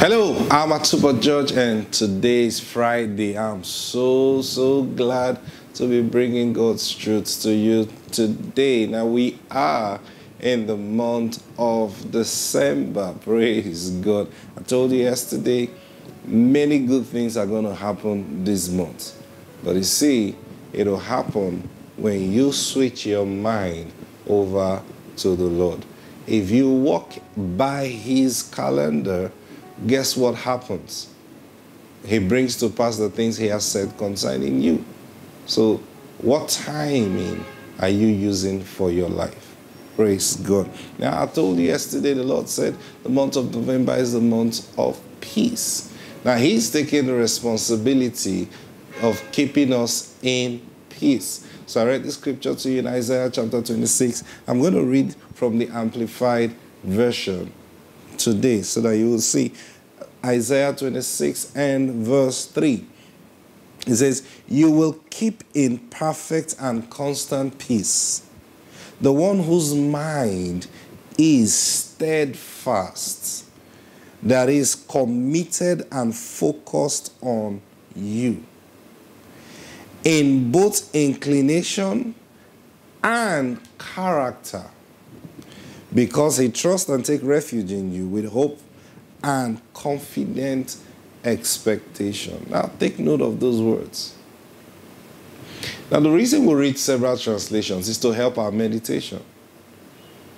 Hello, I'm Atubo George, and today is Friday. I'm so, so glad to be bringing God's truths to you today. Now, we are in the month of December. Praise God. I told you yesterday, many good things are going to happen this month. But you see, it'll happen when you switch your mind over to the Lord. If you walk by His calendar, guess what happens? He brings to pass the things he has said concerning you. So, what timing are you using for your life? Praise God. Now, I told you yesterday, the Lord said the month of November is the month of peace. Now, He's taking the responsibility of keeping us in peace. So, I read the scripture to you in Isaiah chapter 26. I'm going to read from the Amplified Version today so that you will see Isaiah 26 and verse 3. It says, You will keep in perfect and constant peace the one whose mind is steadfast, that is committed and focused on you in both inclination and character because he trusts and take refuge in you with hope and confident expectation. Now, take note of those words. Now, the reason we read several translations is to help our meditation.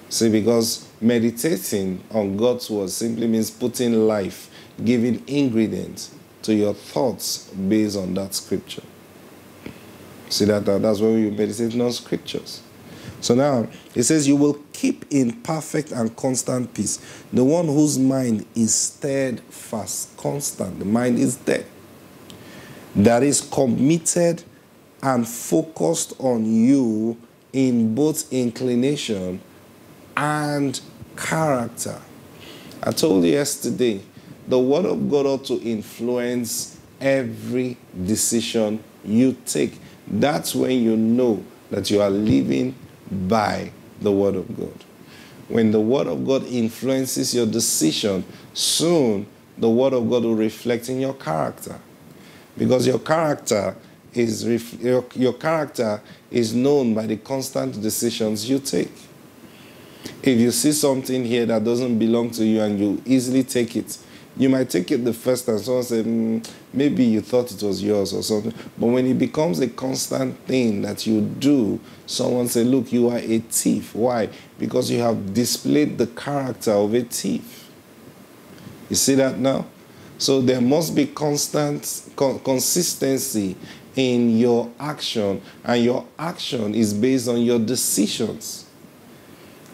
See, because meditating on God's word simply means putting life, giving ingredients to your thoughts based on that scripture. See that? That's where we meditate on scriptures. So now it says, You will keep in perfect and constant peace the one whose mind is steadfast, constant. The mind is dead. That is committed and focused on you in both inclination and character. I told you yesterday, the Word of God ought to influence every decision you take. That's when you know that you are living by the Word of God. When the Word of God influences your decision, soon the Word of God will reflect in your character. Because your character is your, your character is known by the constant decisions you take. If you see something here that doesn't belong to you and you easily take it, you might take it the first time. Someone said, mm, maybe you thought it was yours or something. But when it becomes a constant thing that you do, someone say, look, you are a thief. Why? Because you have displayed the character of a thief. You see that now? So there must be constant consistency in your action, and your action is based on your decisions.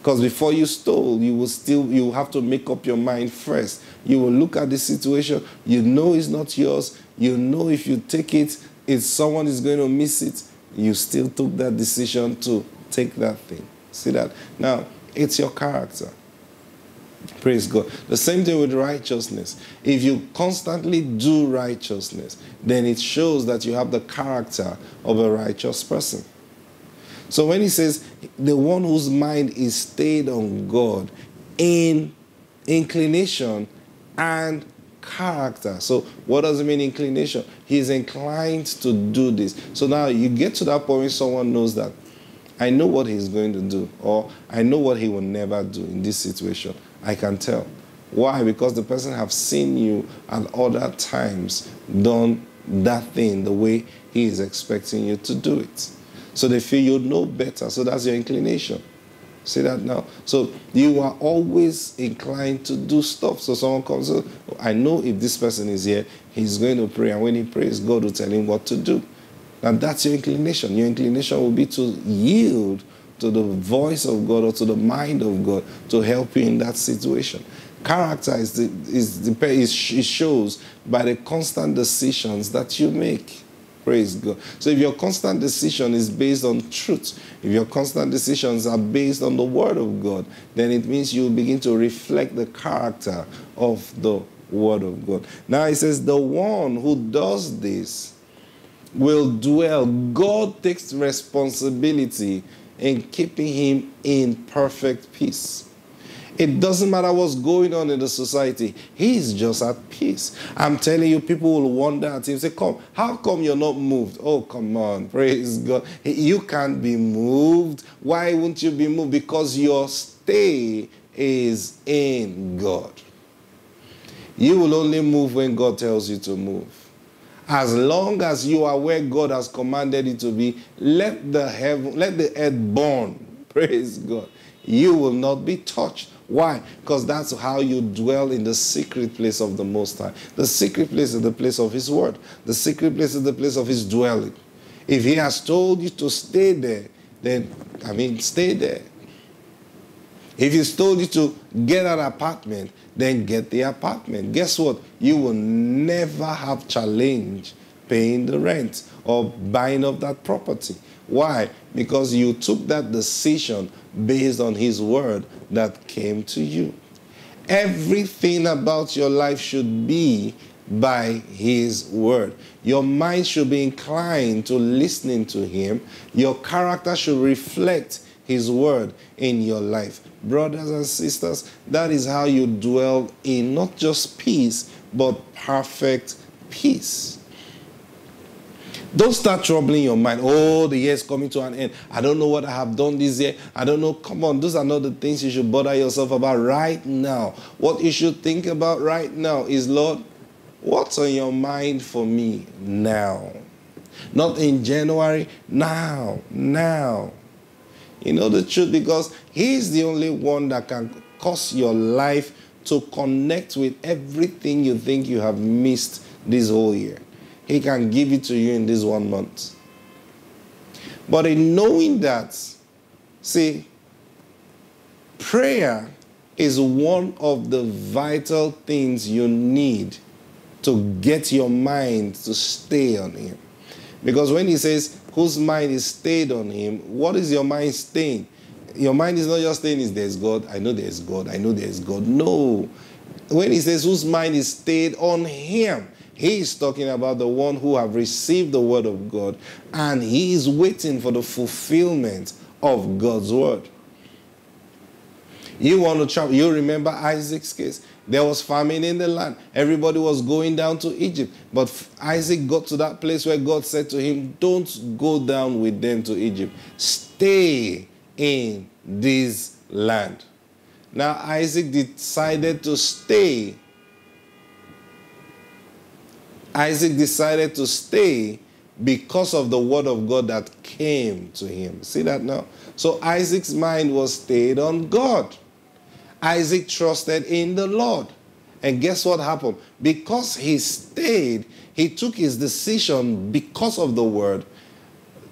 Because before you stole, you will still you have to make up your mind first. You will look at the situation. You know it's not yours. You know if you take it, if someone is going to miss it, you still took that decision to take that thing. See that? Now, it's your character. Praise God. The same thing with righteousness. If you constantly do righteousness, then it shows that you have the character of a righteous person. So when he says the one whose mind is stayed on God in inclination and character. So what does it mean inclination? He's inclined to do this. So now you get to that point where someone knows that I know what he's going to do or I know what he will never do in this situation. I can tell. Why? Because the person have seen you at other times done that thing the way he is expecting you to do it. So they feel you know better. So that's your inclination. See that now? So you are always inclined to do stuff. So someone comes, I know if this person is here, he's going to pray. And when he prays, God will tell him what to do. Now that's your inclination. Your inclination will be to yield to the voice of God or to the mind of God to help you in that situation. Character is, the, is, the, is shows by the constant decisions that you make. Praise God. So if your constant decision is based on truth, if your constant decisions are based on the Word of God, then it means you begin to reflect the character of the Word of God. Now it says, the one who does this will dwell. God takes responsibility in keeping him in perfect peace. It doesn't matter what's going on in the society. He's just at peace. I'm telling you, people will wonder at him, say, Come, how come you're not moved? Oh, come on, praise God. You can't be moved. Why won't you be moved? Because your stay is in God. You will only move when God tells you to move. As long as you are where God has commanded you to be, let the heaven, let the earth burn. Praise God. You will not be touched. Why? Because that's how you dwell in the secret place of the Most High. The secret place is the place of His Word. The secret place is the place of His dwelling. If He has told you to stay there, then, I mean, stay there. If He's told you to get an apartment, then get the apartment. Guess what? You will never have challenge paying the rent or buying up that property. Why? Because you took that decision based on His word that came to you. Everything about your life should be by His word. Your mind should be inclined to listening to Him. Your character should reflect His word in your life. Brothers and sisters, that is how you dwell in not just peace, but perfect peace. Don't start troubling your mind. Oh, the year is coming to an end. I don't know what I have done this year. I don't know. Come on, those are not the things you should bother yourself about right now. What you should think about right now is, Lord, what's on your mind for me now? Not in January, now, now. You know the truth because He's the only one that can cause your life to connect with everything you think you have missed this whole year. He can give it to you in this one month. But in knowing that, see, prayer is one of the vital things you need to get your mind to stay on Him. Because when He says, whose mind is stayed on Him, what is your mind staying? Your mind is not just staying, is there's God, I know there's God, I know there's God. No. When He says, whose mind is stayed on Him, he is talking about the one who have received the word of God and he is waiting for the fulfillment of God's word. You want to travel. You remember Isaac's case. There was famine in the land. Everybody was going down to Egypt. But Isaac got to that place where God said to him, Don't go down with them to Egypt. Stay in this land. Now, Isaac decided to stay Isaac decided to stay because of the word of God that came to him. See that now? So Isaac's mind was stayed on God. Isaac trusted in the Lord. And guess what happened? Because he stayed, he took his decision because of the word.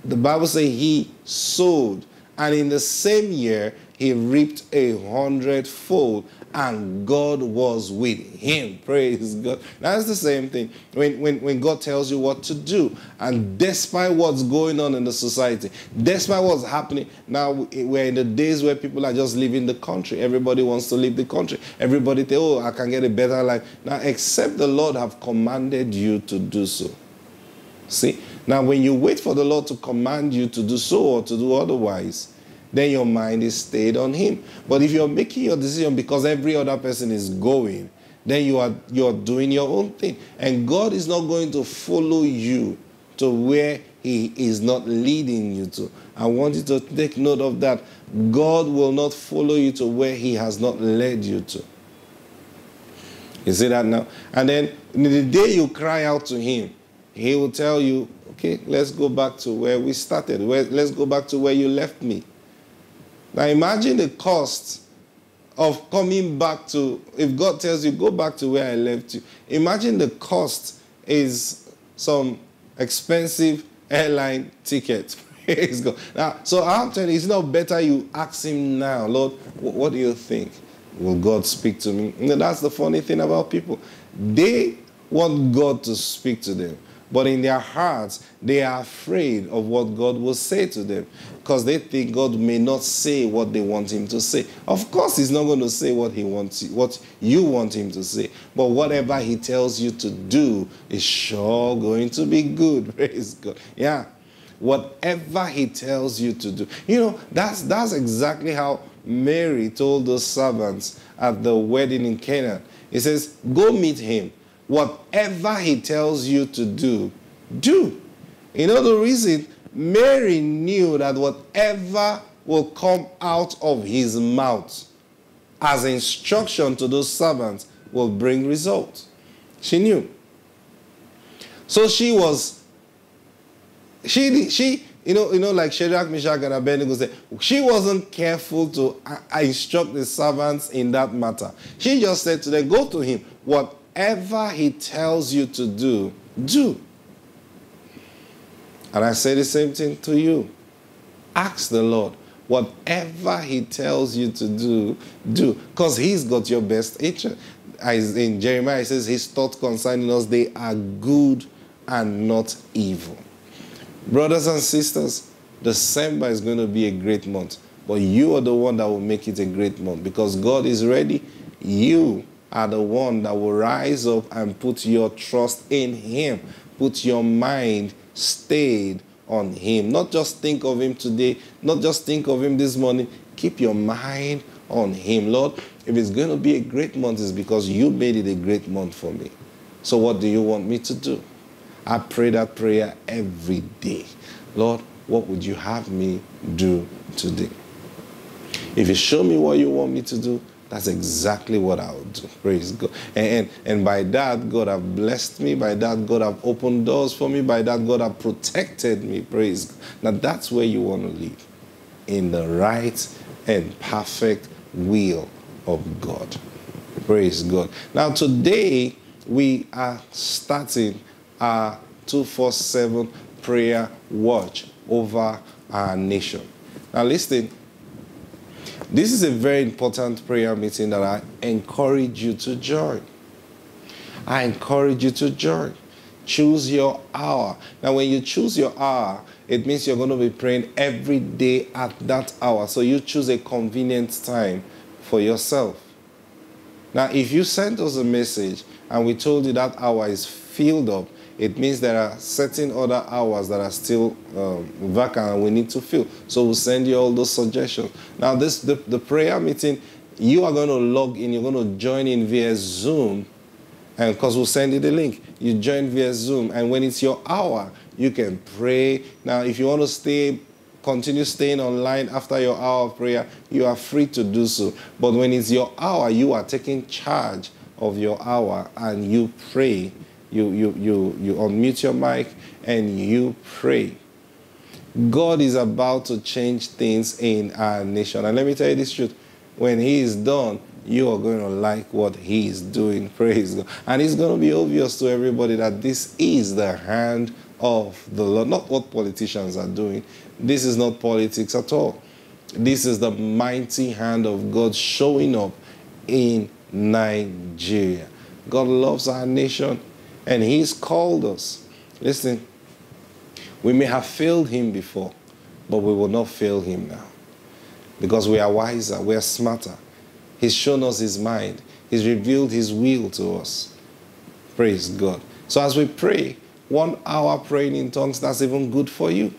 The Bible says he sowed. And in the same year, he reaped a hundredfold and God was with him. Praise God. That's the same thing. When, when, when God tells you what to do, and despite what's going on in the society, despite what's happening, now we're in the days where people are just leaving the country. Everybody wants to leave the country. Everybody think, oh, I can get a better life. Now, except the Lord have commanded you to do so. See? Now, when you wait for the Lord to command you to do so or to do otherwise, then your mind is stayed on him. But if you're making your decision because every other person is going, then you are you're doing your own thing. And God is not going to follow you to where he is not leading you to. I want you to take note of that. God will not follow you to where he has not led you to. You see that now? And then the day you cry out to him, he will tell you, okay, let's go back to where we started. Where, let's go back to where you left me. Now imagine the cost of coming back to, if God tells you, go back to where I left you. Imagine the cost is some expensive airline ticket. now, so I'm telling you, it's not better you ask him now, Lord, what do you think? Will God speak to me? That's the funny thing about people. They want God to speak to them. But in their hearts, they are afraid of what God will say to them because they think God may not say what they want him to say. Of course, he's not going to say what he wants what you want him to say. But whatever he tells you to do is sure going to be good. Praise God. Yeah. Whatever he tells you to do. You know, that's that's exactly how Mary told those servants at the wedding in Canaan. He says, Go meet him. Whatever he tells you to do, do. You know the reason? Mary knew that whatever will come out of his mouth as instruction to those servants will bring results. She knew. So she was, she, she, you know, you know, like Shadrach, Meshach, and Abednego said, she wasn't careful to uh, instruct the servants in that matter. She just said to them, go to him. Whatever he tells you to do, do. And I say the same thing to you. Ask the Lord, whatever he tells you to do, do. Because he's got your best interest. As in Jeremiah, he says, his thoughts concerning us, they are good and not evil. Brothers and sisters, December is going to be a great month. But you are the one that will make it a great month because God is ready. You are the one that will rise up and put your trust in Him. Put your mind stayed on Him. Not just think of Him today, not just think of Him this morning. Keep your mind on Him. Lord, if it's going to be a great month, it's because you made it a great month for me. So, what do you want me to do? I pray that prayer every day. Lord, what would you have me do today? If you show me what you want me to do, that's exactly what I would do. Praise God. And, and, and by that, God have blessed me. By that, God have opened doors for me. By that, God have protected me. Praise God. Now, that's where you want to live. In the right and perfect will of God. Praise God. Now, today, we are starting our 247 prayer watch over our nation. Now, listen, this is a very important prayer meeting that I encourage you to join. I encourage you to join. Choose your hour. Now, when you choose your hour, it means you're going to be praying every day at that hour. So you choose a convenient time for yourself. Now, if you sent us a message and we told you that hour is filled up, it means there are certain other hours that are still um, vacant and we need to fill. So we'll send you all those suggestions. Now, this the, the prayer meeting, you are going to log in, you're going to join in via Zoom, and because we'll send you the link. You join via Zoom, and when it's your hour, you can pray. Now, if you want to stay, continue staying online after your hour of prayer, you are free to do so. But when it's your hour, you are taking charge of your hour and you pray you, you, you, you unmute your mic and you pray. God is about to change things in our nation. And let me tell you this truth when He is done, you are going to like what He is doing. Praise God. And it's going to be obvious to everybody that this is the hand of the Lord, not what politicians are doing. This is not politics at all. This is the mighty hand of God showing up in Nigeria. God loves our nation and He's called us. Listen, we may have failed Him before, but we will not fail Him now. Because we are wiser, we are smarter. He's shown us His mind, He's revealed His will to us. Praise God. So as we pray, one hour praying in tongues, that's even good for you.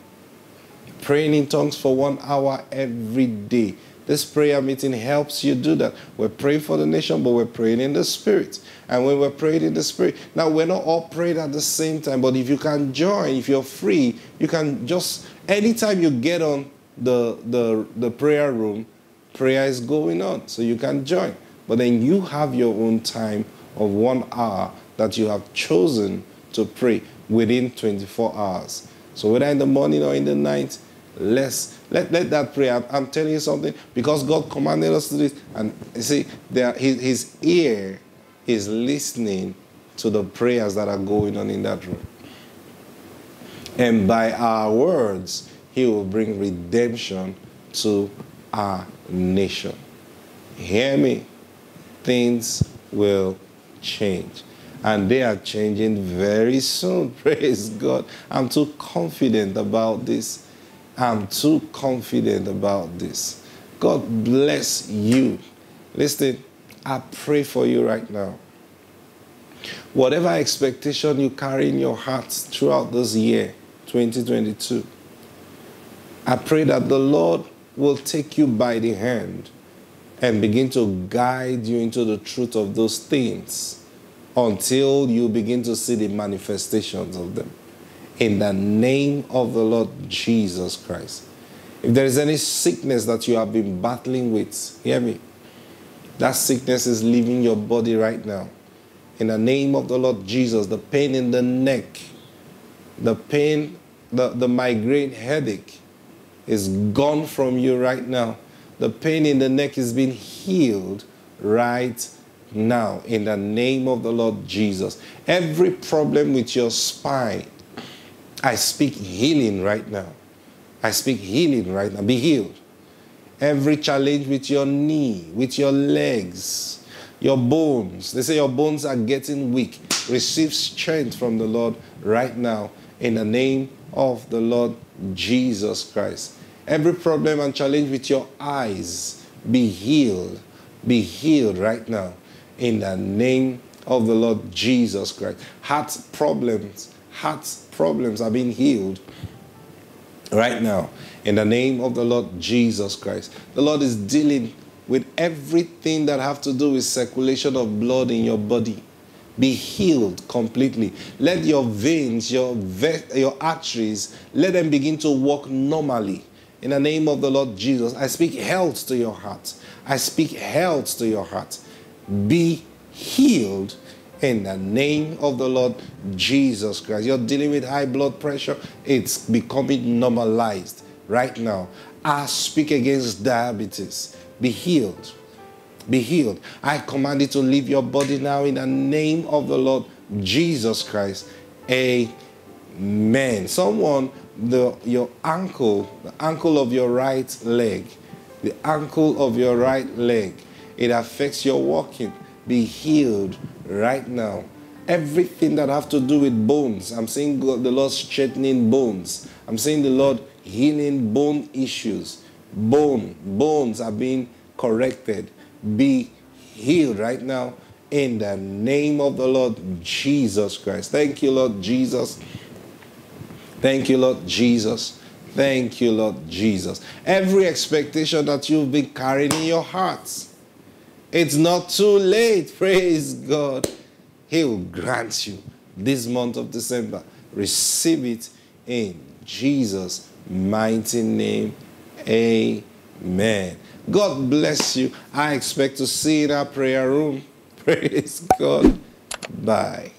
Praying in tongues for one hour every day. This prayer meeting helps you do that. We're praying for the nation, but we're praying in the Spirit. And when we're praying in the Spirit, now we're not all praying at the same time, but if you can join, if you're free, you can just, anytime you get on the, the, the prayer room, prayer is going on. So you can join. But then you have your own time of one hour that you have chosen to pray within 24 hours. So whether in the morning or in the night, let's let, let that pray. I'm, telling you something because God commanded us to do this. And you see, there, his, his ear is listening to the prayers that are going on in that room. And by our words, he will bring redemption to our nation. Hear me. Things will change. And they are changing very soon. Praise God. I'm too confident about this I'm too confident about this. God bless you. Listen, I pray for you right now. Whatever expectation you carry in your heart throughout this year, 2022, I pray that the Lord will take you by the hand and begin to guide you into the truth of those things until you begin to see the manifestations of them. In the name of the Lord Jesus Christ. If there is any sickness that you have been battling with, hear me. That sickness is leaving your body right now. In the name of the Lord Jesus, the pain in the neck, the pain, the, the migraine headache is gone from you right now the pain in the neck is being healed right now in the name of the Lord Jesus. Every problem with your spine, I speak healing right now. I speak healing right now. Be healed. Every challenge with your knee, with your legs, your bones. They say your bones are getting weak. Receive strength from the Lord right now in the name of the Lord Jesus Christ. Every problem and challenge with your eyes, be healed. Be healed right now in the name of the Lord Jesus Christ. Heart problems, heart problems are being healed right now in the name of the Lord Jesus Christ. The Lord is dealing with everything that have to do with circulation of blood in your body. Be healed completely. Let your veins, your, ve- your arteries, let them begin to work normally in the name of the Lord Jesus, I speak health to your heart. I speak health to your heart. Be healed in the name of the Lord Jesus Christ. You're dealing with high blood pressure, it's becoming normalized right now. I speak against diabetes. Be healed. Be healed. I command you to leave your body now in the name of the Lord Jesus Christ. Amen. Someone the, your ankle, the ankle of your right leg, the ankle of your right leg, it affects your walking. Be healed right now. Everything that have to do with bones, I'm seeing God, the Lord strengthening bones. I'm seeing the Lord healing bone issues. Bone, bones are being corrected. Be healed right now in the name of the Lord Jesus Christ. Thank you, Lord Jesus. Thank you, Lord Jesus. Thank you, Lord Jesus. Every expectation that you've been carrying in your hearts, it's not too late. Praise God. He will grant you this month of December. Receive it in Jesus' mighty name. Amen. God bless you. I expect to see you in our prayer room. Praise God. Bye.